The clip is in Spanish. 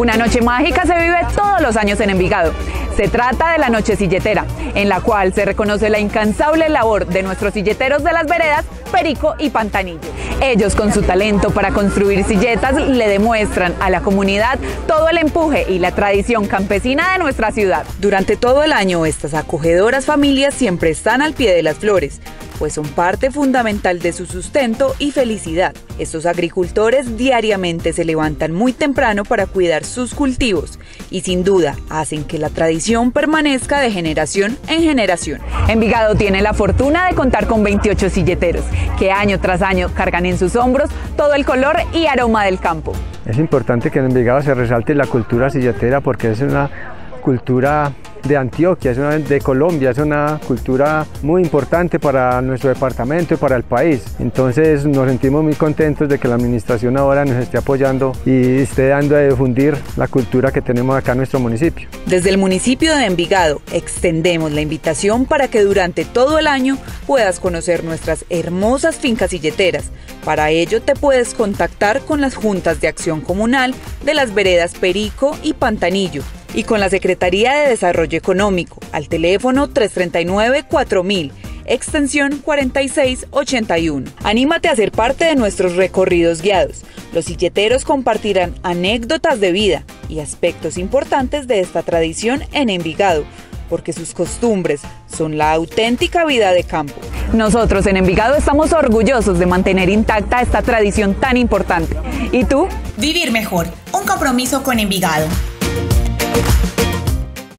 Una noche mágica se vive todos los años en Envigado. Se trata de la Noche Silletera, en la cual se reconoce la incansable labor de nuestros silleteros de las veredas, Perico y Pantanillo. Ellos, con su talento para construir silletas, le demuestran a la comunidad todo el empuje y la tradición campesina de nuestra ciudad. Durante todo el año, estas acogedoras familias siempre están al pie de las flores, pues son parte fundamental de su sustento y felicidad. Estos agricultores diariamente se levantan muy temprano para cuidar sus cultivos y sin duda hacen que la tradición permanezca de generación en generación. Envigado tiene la fortuna de contar con 28 silleteros que año tras año cargan en sus hombros todo el color y aroma del campo. Es importante que en Envigado se resalte la cultura silletera porque es una cultura de Antioquia, es una, de Colombia, es una cultura muy importante para nuestro departamento y para el país. Entonces nos sentimos muy contentos de que la administración ahora nos esté apoyando y esté dando a difundir la cultura que tenemos acá en nuestro municipio. Desde el municipio de Envigado extendemos la invitación para que durante todo el año puedas conocer nuestras hermosas fincas silleteras. Para ello te puedes contactar con las juntas de acción comunal de las veredas Perico y Pantanillo y con la Secretaría de Desarrollo Económico al teléfono 339-4000 extensión 4681. Anímate a ser parte de nuestros recorridos guiados. Los silleteros compartirán anécdotas de vida y aspectos importantes de esta tradición en Envigado, porque sus costumbres son la auténtica vida de campo. Nosotros en Envigado estamos orgullosos de mantener intacta esta tradición tan importante. ¿Y tú? Vivir mejor, un compromiso con Envigado. you